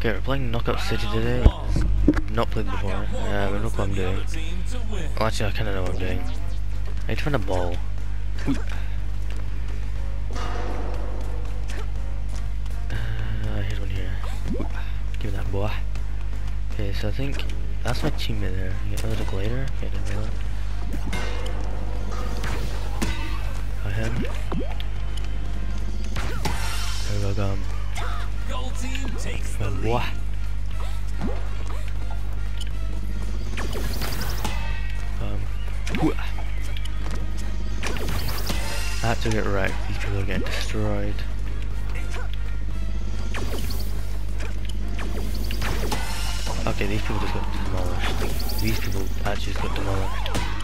Okay, we're playing Knockout City today. Not played before. Yeah, I don't know what I'm doing. Well, actually, I kind of know what I'm doing. I need to find a ball. Uh, here's one here. Give me that boy. Okay, so I think that's my teammate there. You get another glider? Okay, I didn't know that. Got him. There we go, got team takes the Good lead. boy. Um, whoo. I have to get right. These people are getting destroyed. Okay, these people just got demolished. These people actually just got demolished.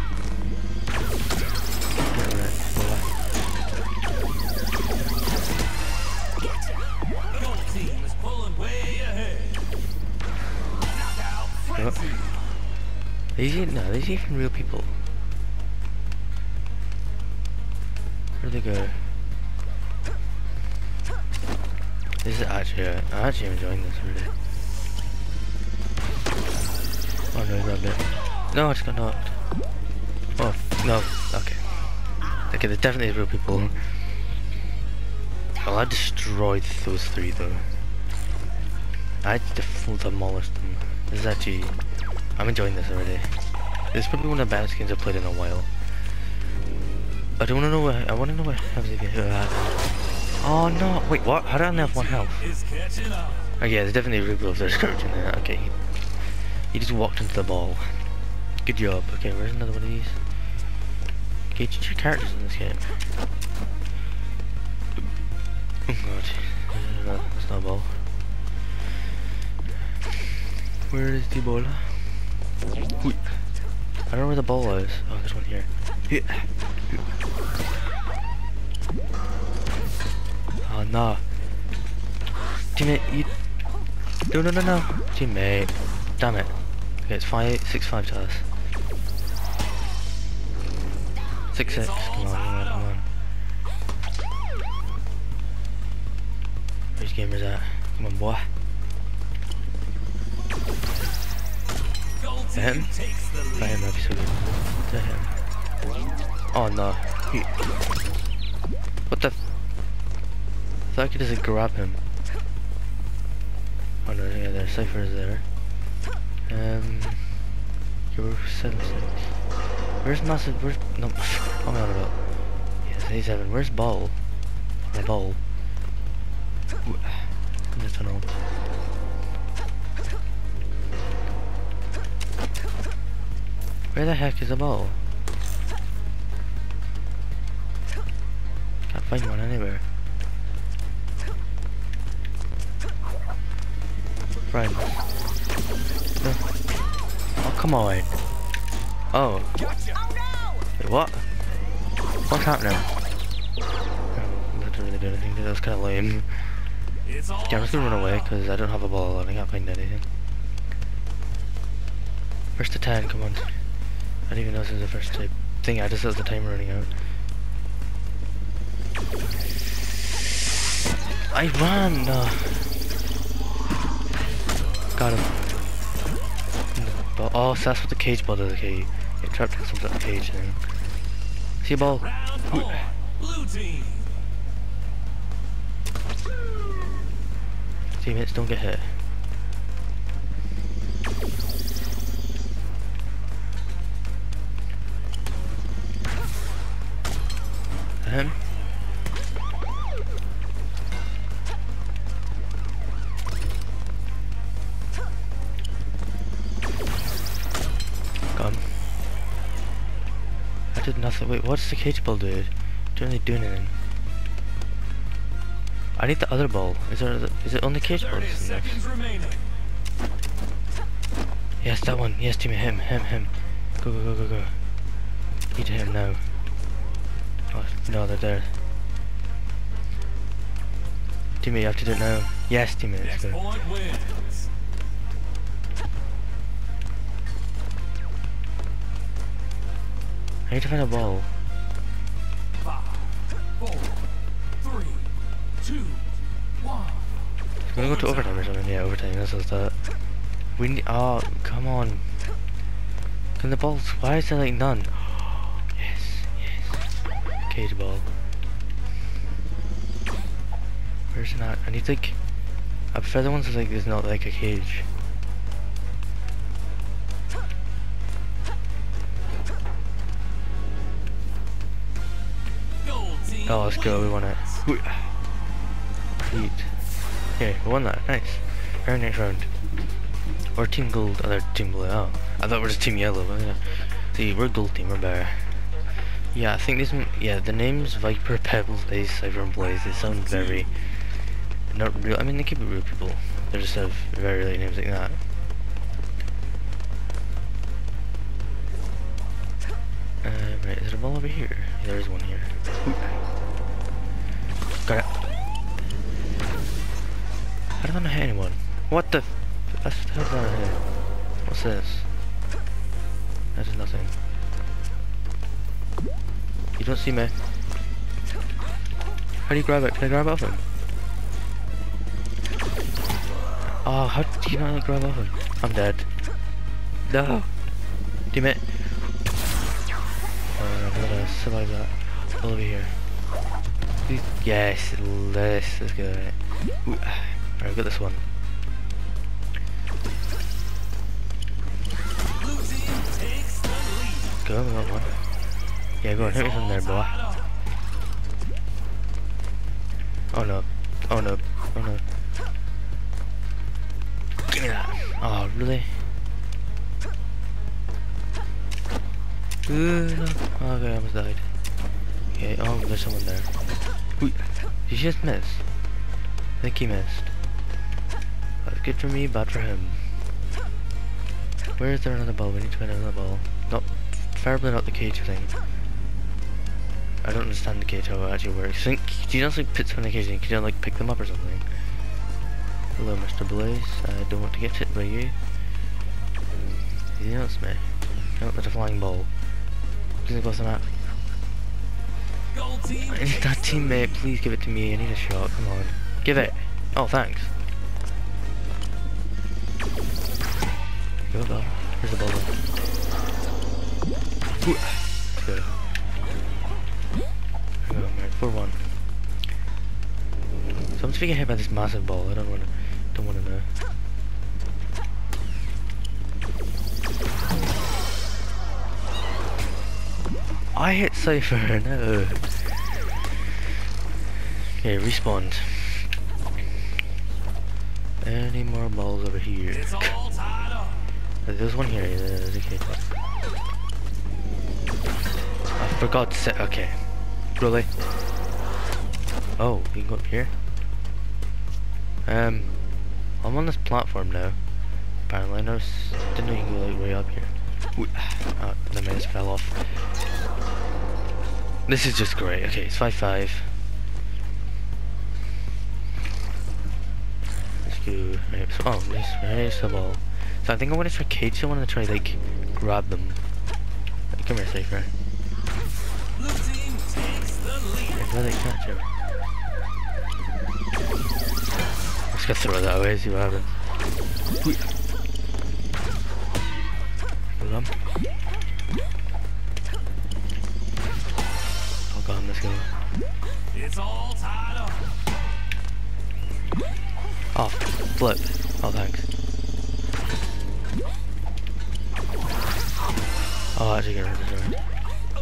These e- no, these even real people. Where'd they go? This is actually, uh, I actually enjoying this really. Oh no, grabbed it. No, I just got knocked. Oh, no, okay. Okay, there's definitely real people. Well, I destroyed those three though. I def- demolished them. This is actually I'm enjoying this already. This is probably one of the best games I've played in a while. I don't want to know what. I want to know if you hit that. Oh no! Wait, what? How do I only have one health? Is. Oh yeah, there's definitely a if there's in there. Okay, he, just walked into the ball. Good job. Okay, where's another one of these? Okay, change your characters in this game. Oh god, that's not a ball. Where is the ball? I don't know where the ball is. Oh, there's one here. Oh no. Teammate, you. No, no, no, no. Teammate. Damn it. Okay, it's five, six, five to us. Six, six. Come on, come on, come on. Where's gamers at? Come on, boy. To him? be so good. To him. Oh no. He... What the? F I thought I could just grab him. Oh no, yeah, their Cypher is there. Um, you're seven six. Where's massive? Where's no? What am I on about? Yes, A seven. Where's ball? Or ball? In the tunnel. Where the heck is the ball? Can't find one anywhere. Friend. No. Oh, come on. Oh. Wait, what? What's happening? Oh, that didn't really do anything. That was kind of lame. Yeah, I'm just gonna run away because I don't have a ball and I can't find anything. First to 10, come on. I didn't even know this was the first thing, I just saw the timer running out. I ran! No. Got him. No, Oh, so that's what the cage ball does, okay. Get trapped in some sort cage thing. See a ball? Blue team. Teammates, don't get hit. Him? Gone. I did nothing. Wait, what's the cage ball do? Don't really do anything. I need the other ball. Is there? Is it only cage balls? 30 in this? seconds remaining. Yes, that one. Yes, teammate. Him. Him. Him. Go. Go. Go. Go. Go. Need him now. Oh no, they're there. Teammate, you have to do it now. Yes, teammate. Let's Next go. point wins. I need to find a ball. Five, four, three, two, one. We're gonna go to overtime or something. Yeah, overtime. overtime. That's what's that. We need. Oh, come on. Can the balls? Why is there like none? Cage ball. Where's it at? I need like. Prefer the ones like there's not like a cage. Oh, let's go. We won it. Sweet. Okay, we won that. Nice. Very next round. Or team gold, other team blue. Oh, I thought we were just team yellow. But yeah. See, we're gold team. We're better. Yeah, I think these. Yeah, the names Viper, Pebbles, Ace, Cypher, and Blaze. They sound very not real. I mean, they could be real people. They just have very like names like that. Uh, right, is there a ball over here? Yeah, there is one here. Got it. I don't hit anyone? What the? F that's how did I hit? What's this? That is nothing. Don't see me. How do you grab it? Can I grab off him? Oh, how do you not grab off him? I'm dead. No. Damn it. Uh, I'm gonna survive that. All over here. Yes, this is good. Alright, I've got this one. Yeah, go hit me from there, boy. Oh no. Oh no. Oh no. Oh, really? No. Oh, okay, I almost died. Okay, oh, there's someone there. Ooh, he just missed. I think he missed. That's good for me, bad for him. Where is there another ball? We need to find another ball. Not, preferably not the cage thing. I don't understand the cage how it actually works. Think, do you just like in the cage can you like pick them up or something? Hello, Mr. Blaze. I don't want to get hit by you. You notice me? Oh, there's a flying ball. Please go to the map. That teammate. Please give it to me. I need a shot. Come on. Give it. Oh, thanks. Go, go. Where's the ball? Ooh. So I'm just getting hit by this massive ball. I don't want to. Don't want to know. I hit Cypher, no. Okay, respawned. Any more balls over here? It's all tied up. Oh, there's one here, yeah, there's a. I forgot to set, okay. Really? Oh, you can go up here? Um, I'm on this platform now. Apparently, I noticed, didn't know you go like way up here. Ooh, Oh, the maze fell off. This is just great. Okay, it's 5-5. Let's go. Right, so, oh, there's, there's the ball. So I think I want to try cage. Want to try like grab them. Like, come here, Safer. Blue team takes the lead. I catch him. I'm just gonna throw that away. See what happens. Hold on. Oh god, let's go. It's all tied up. Oh, flip. Oh, thanks. Oh, I actually got rid of it.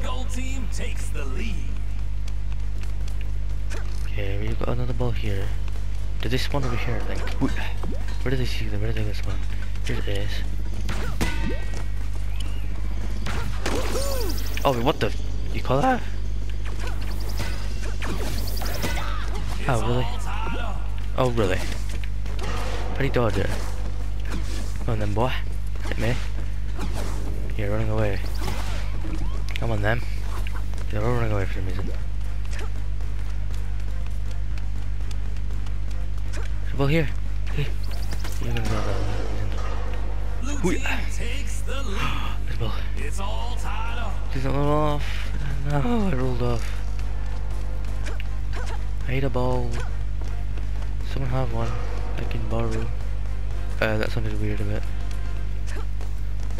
Gold team takes the lead. Okay, we've got another ball here. Did they spawn over here? Wh- Where did they see them? Where did they spawn? Here it is. Oh, what the? You call that? Oh, really? Oh, really? You dodge it? Come on then, boy. Hit me. You're running away. Come on then. They're all running away for some reason. A ball here. You're gonna go that way. Takes the lead. There's a ball. It's all tied up. Please don't roll off. No, I rolled off. I need a ball. Someone have one. I can borrow. Uh, that sounded weird a bit.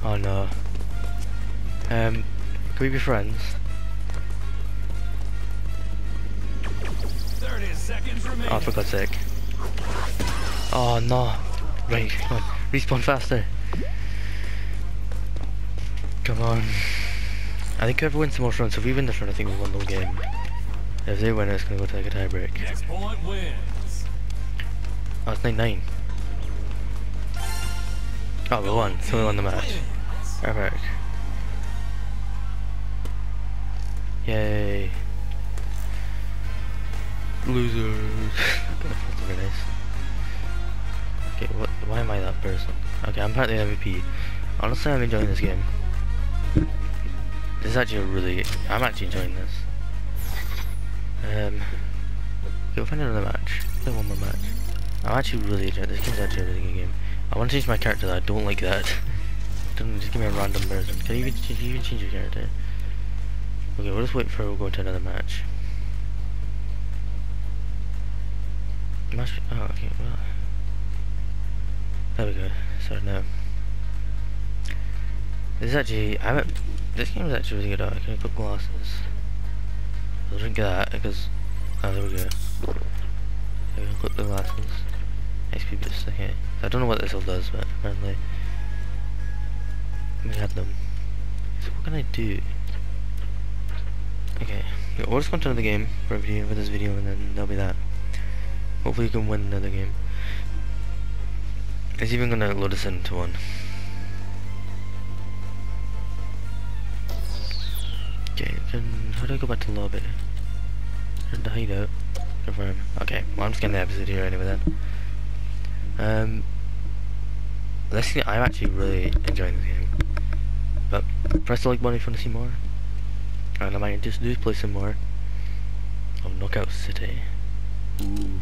Oh no. Um, can we be friends? 30 seconds remaining. Oh, for God's sake. Oh no. Right, come on. Respawn faster. Come on. I think whoever wins the most rounds, so if we win this round, I think we won the whole game. If they win, it's gonna go to like a tie break. Point wins. Oh, it's 9 9. Oh, we won. So we won the match. Perfect. Yay. Losers. person? Okay, I'm apparently MVP. Honestly, I'm enjoying this game. This is actually really. I'm actually enjoying this. Um. We'll find another match. Play one more match. I'm actually really enjoying this. Game's actually a really good game. I want to change my character. Though. I don't like that. Don't just give me a random person. Can you even, even change your character? Okay, we'll just wait for we'll go to another match. Match. Oh, okay. Well, there we go. So now, this is actually. I haven't. This game is actually really good. I can put glasses. I'll drink that because. Oh, there we go. I can put the glasses. XP boost. Okay. I don't know what this all does, but apparently we have them. So what can I do? Okay, we'll just go to another game for a video for this video, and then that'll be that. Hopefully, you can win another game. It's even gonna load us into one. Okay, then how do I go back to lobby? The hideout. Confirm. Okay, well I'm just getting the episode here anyway then. Um, this game, I'm actually really enjoying this game. But press the like button if you want to see more. And I might just do play some more of Knockout City. Ooh.